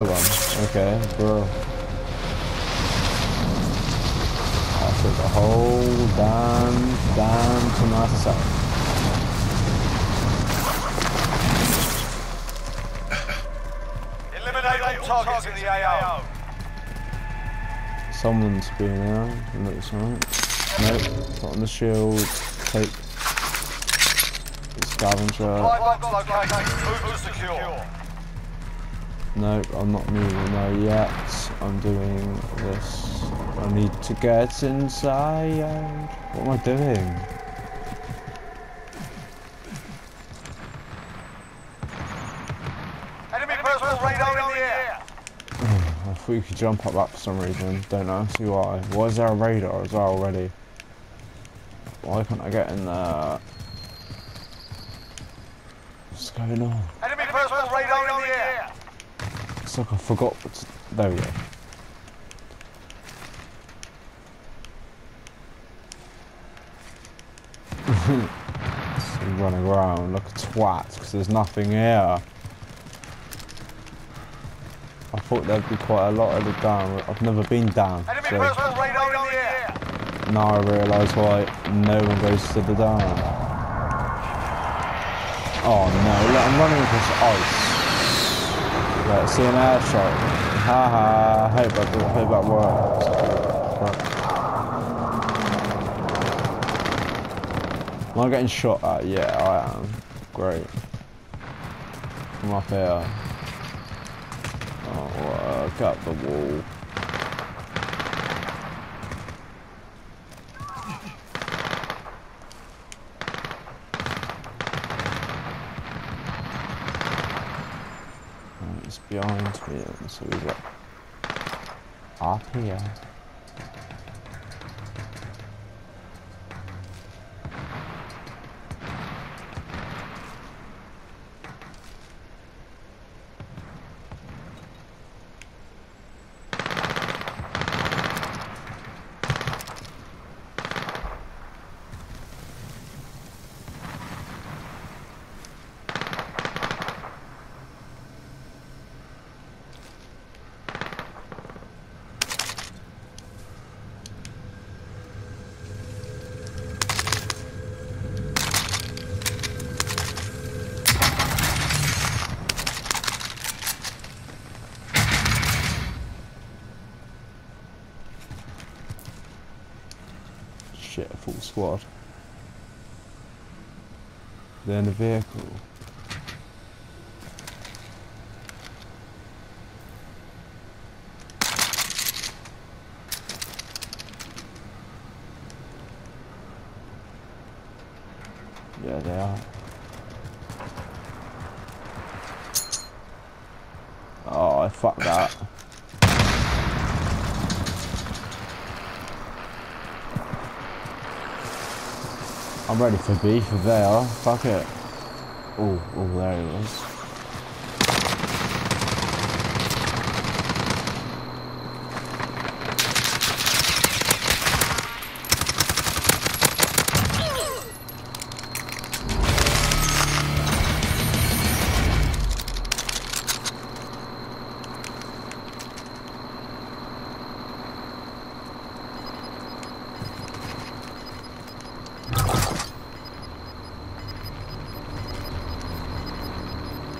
Okay, bro. I took the whole damn, damn to myself. Targets in the AO. Someone's been there. Looks right. Nope. Put on the shield. Take the scavenger. Five box located. Move secure. Nope, I'm not moving there yet. I'm doing this. I need to get inside. What am I doing? Enemy personal radar in the air. I thought you could jump up that for some reason. Don't know. See why. Why is there a radar as well already? Why can't I get in there? What's going on? Enemy personal radar in the air. Like I forgot what to... There we go. Running around like a twat because there's nothing here. I thought there'd be quite a lot of the down. I've never been down. So personal radar in the air. now I realise why no one goes to the down. Oh no, look, I'm running across ice. See an air shot. Haha, hope that, hope that works. Right. Am I getting shot at? Yeah, I am. Great. I'm up here. Oh, look at the wall. Right, It's behind me, so we got up here. Shit, full squad. They're in the vehicle. Yeah, they are. Oh, I fucked that. I'm ready for beef if they are. Fuck it. Oh, oh, there he was.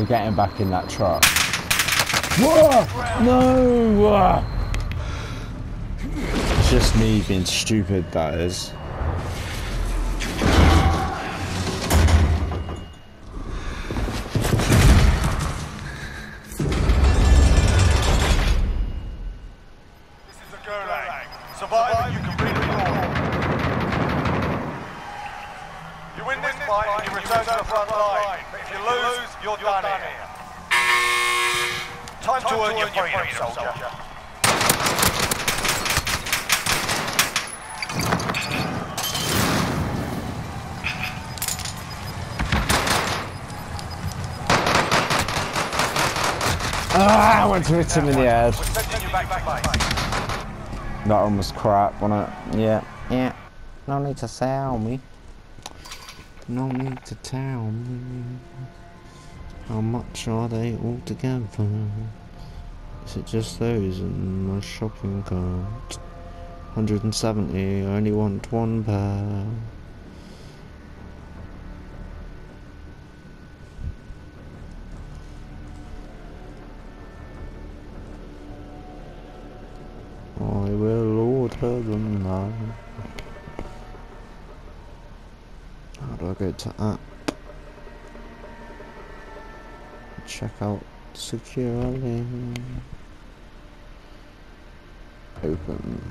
We're getting back in that truck. Whoa! No! It's just me being stupid, that is. To earn your freedom, soldier. Ah, I went to hit him in the head. We're sending you back to base. That one was crap, wasn't it? Yeah, yeah. No need to tell me. No need to tell me. How much are they all together? Is it just those in my shopping cart? 170, I only want one pair. I will order them now. How do I go to app? Check out securely. Open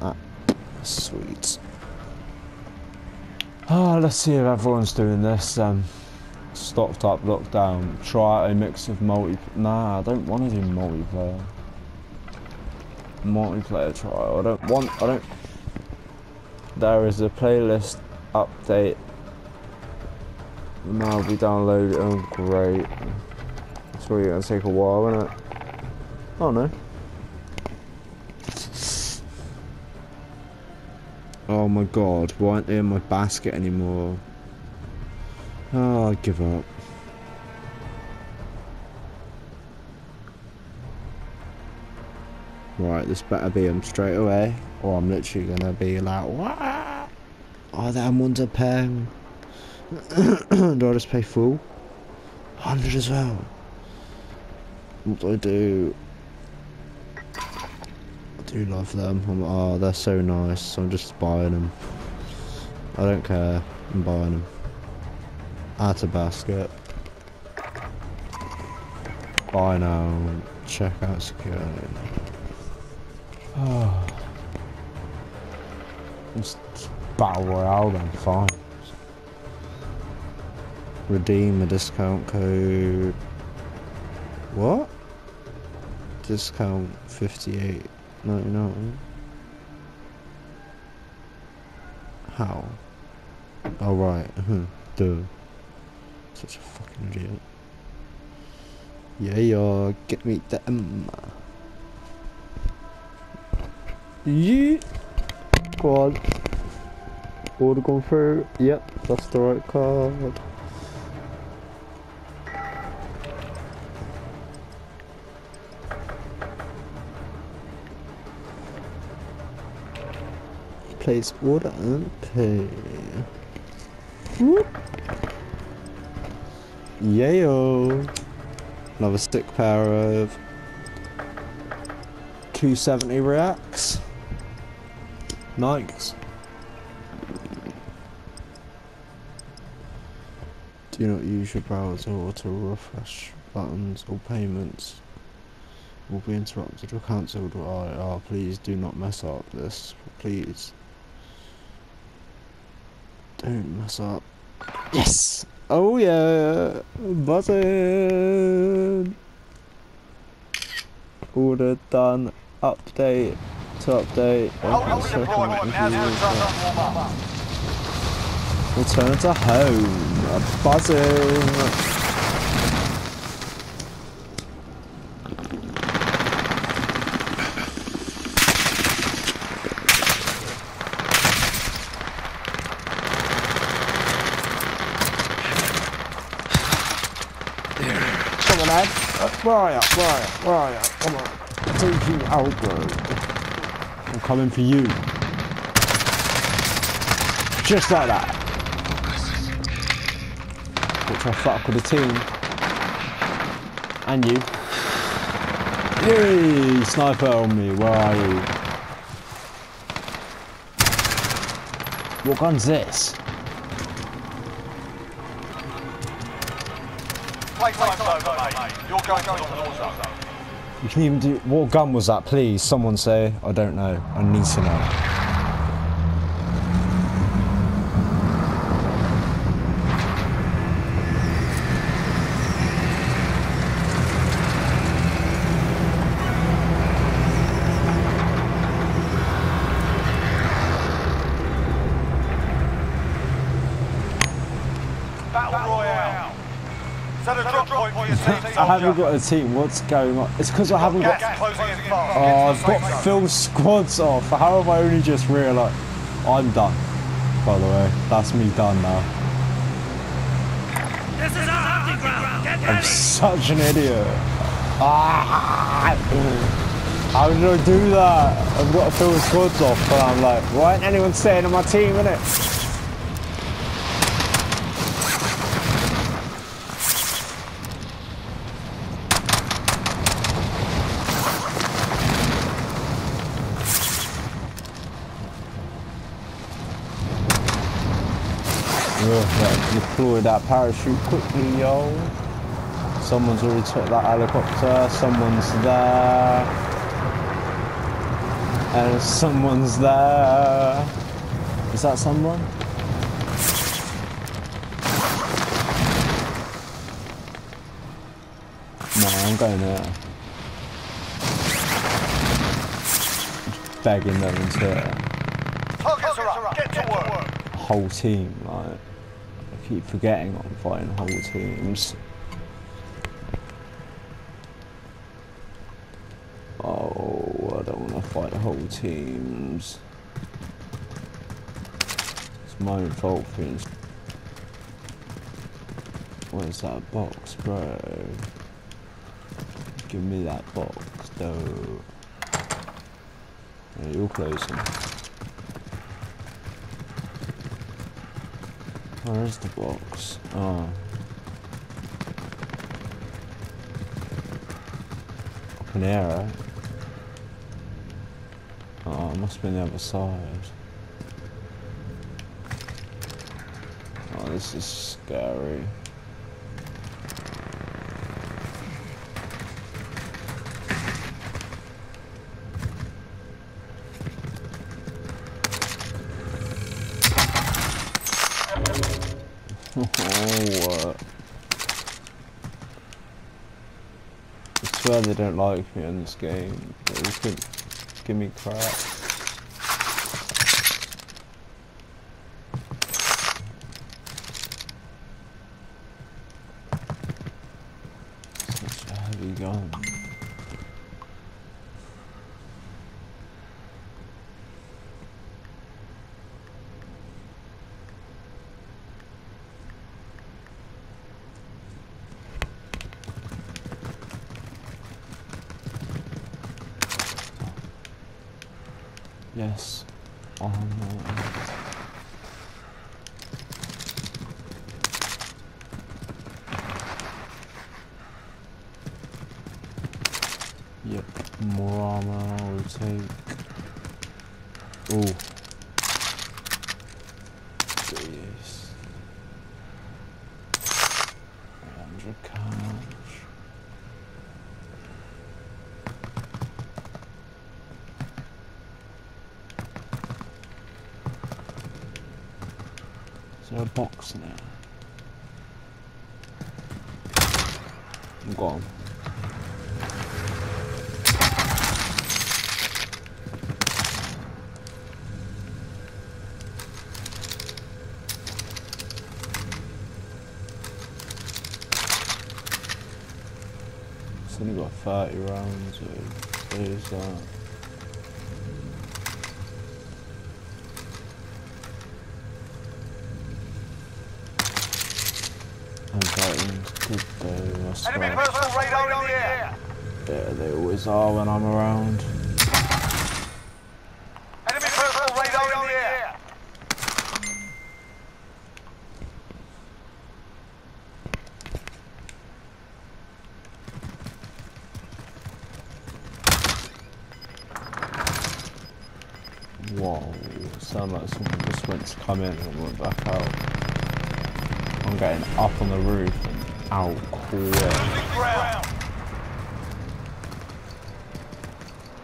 app. Sweet. Ah, let's see if everyone's doing this. Um, stocked up lockdown. Try a mix of multi. Nah, I don't want to do multiplayer. Multiplayer trial. I don't want. I don't. There is a playlist update. Now we downloaded. Oh, great. It's really gonna take a while, isn't it? Oh no. Oh my god, why aren't they in my basket anymore? Oh, I give up. Right, this better be them straight away, or I'm literally gonna be like, what? Oh, that one's a pen. do I just pay full? 100 as well. What do I do? I do love them. I'm, oh, they're so nice. I'm just buying them. I don't care. I'm buying them. Add to basket. Buy now. Check out security. Ah. Oh. Just battle royale then, fine. Redeem a discount code. What? Discount 58.99. How? Oh right, hmm, duh. Such a fucking idiot. Yeah, yeah, get me the M. Yeah. Go gone through. Yep, that's the right card. Place order and pay. Whoop. Yayo. Another stick pair of 270 reacts. Nikes. Do not use your browser or to refresh buttons or payments will be interrupted or cancelled. Oh, please do not mess up this. Please. Don't mess up. Yes! Oh yeah! Button! Order done. Update to update. Hold Second the deployment. Now's the review. time to. Return to home. Buzzing. Where are you? Come on. Take you. I'm coming for you. Just like that. Which I fuck with the team. And you. Yay! Sniper on me, where are you? What gun's this? War zone. You can even do. What gun was that, please? Someone say. I don't know. I need to know. Battle Royale. Set a drop point for your team, I haven't got a team. What's going on? It's because I haven't got. Gas closing. Oh, I've to the safe got zone. Fill squads off. How have I only just realised? I'm done. By the way, that's me done now. This is our hunting ground. Get I'm such an idiot. Ah! How did I do that? I've got to fill the squads off, but I'm like, why ain't anyone staying on my team, innit? Deploy that parachute quickly, yo. Someone's already took that helicopter. Someone's there. And someone's there. Is that someone? No, I'm going there. Just begging them into Targets are up. Get to work. whole team. Like, keep forgetting I'm fighting whole teams. Oh, I don't want to fight whole teams. It's my own fault ins- Where's that box, bro? Give me that box, though. Yeah, you're closing. Where's the box? Oh. Up the air. Oh, it must be the other side. Oh, this is scary. What? Oh, uh, I swear they don't like me in this game. They just give, give me crap. Such a heavy gun. Yes. Oh no. Yep, more armor I will take. Ooh. Yes. 100 cash. There a box now? I'm gone. It's only got 30 rounds, so there's that. Uh, Enemy swear. personal radar in the air. Yeah, they always are when I'm around. Enemy personal radar in the air. Whoa, sound like someone just went to come in and went back out. I'm getting up on the roof and out quick. Losing ground.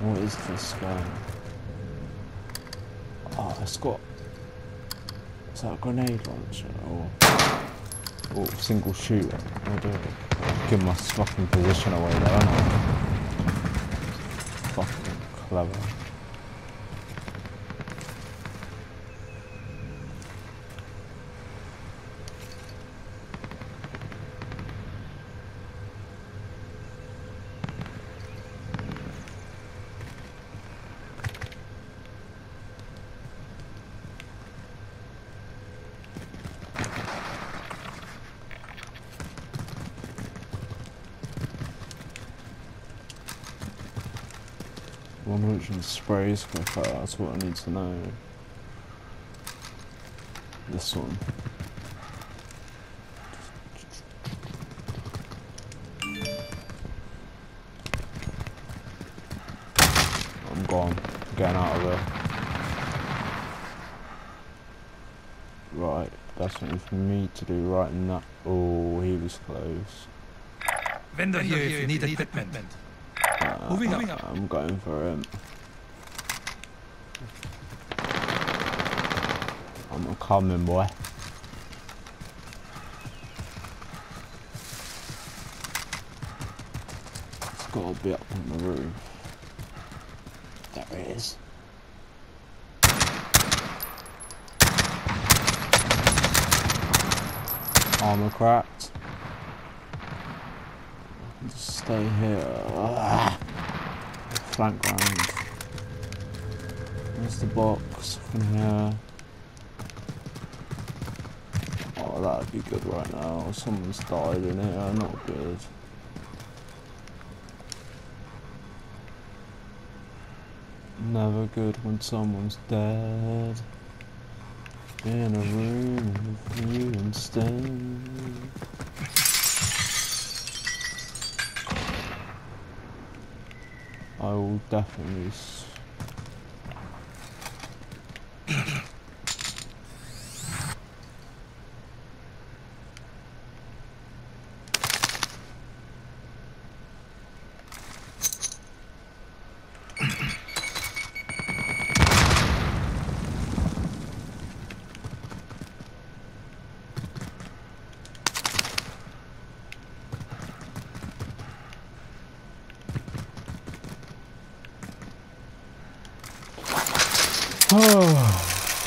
What is this gun? Oh, it's got. Is that a grenade launcher or. Or single shooter? Give my fucking position away there, aren't I? Fucking clever. One which one sprays quicker, that's what I need to know. This one. I'm gone. Getting out of there. Right, that's something for me to do right now. Oh, he was close. Vendor here if you need equipment. Uh, Moving up. I'm going for him. I'm coming, boy. It's gotta be up on the roof. There it is. Armor cracked. Just stay here. Ah. Flank round. There's the box from here. Oh, that'd be good right now. Someone's died in here. Not good. Never good when someone's dead. In a room with you instead. I will definitely. S-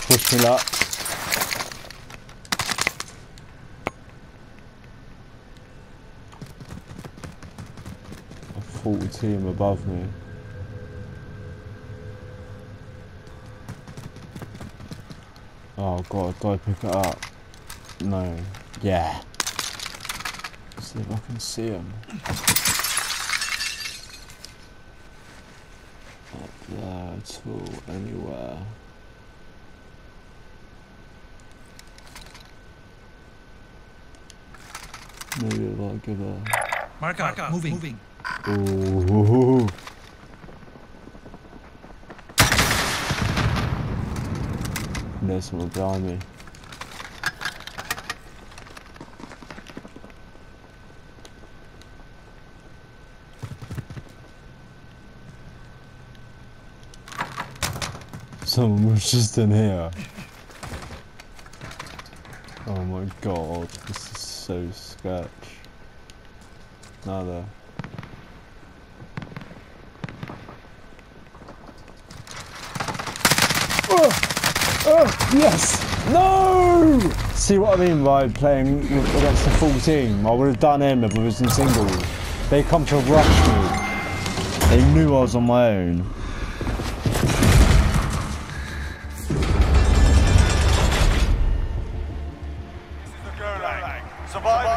Wish me luck. A full team above me. Oh god, do I pick it up? No. Yeah. See if I can see him. Up there at all, anywhere. Maybe if I give a. Mark out, moving. moving. Ooh. There's someone behind me. Someone was just in here. Oh my god, this is so sketch. Now Oh, oh, yes! No! See what I mean by playing against the full team? I would have done him if I was in singles. They come to rush me. They knew I was on my own. This is the Gulag. Survive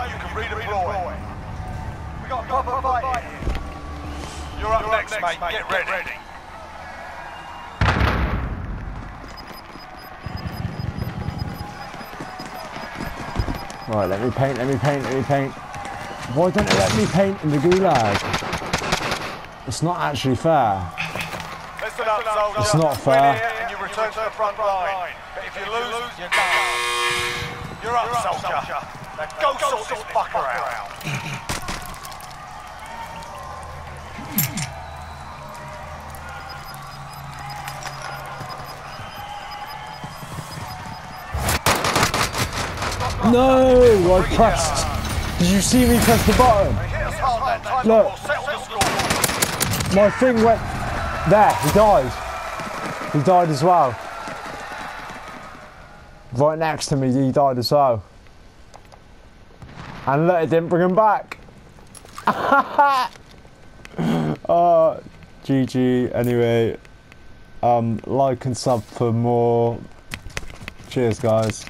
Right, let me paint, let me paint, let me paint. Why don't they let me paint in the gulag? It's not actually fair. Listen up, soldier. It's not Win fair. here and you return to the front line. But if you lose, you're done. You're up, soldier. Now go sort this fucker out. No, I pressed. Did you see me press the button? Hit us hard that time, Look. or we'll settle the score. My thing went there. He died. He died as well. Right next to me, he died as well. And look, it didn't bring him back. uh, GG. Anyway, um, like and sub for more. Cheers, guys.